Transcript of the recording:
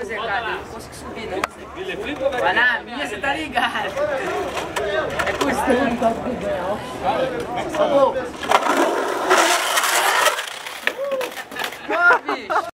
Pois é, cara, eu não consigo subir, né? não. Vai na minha, você tá ligado. É costume. Ô, bicho.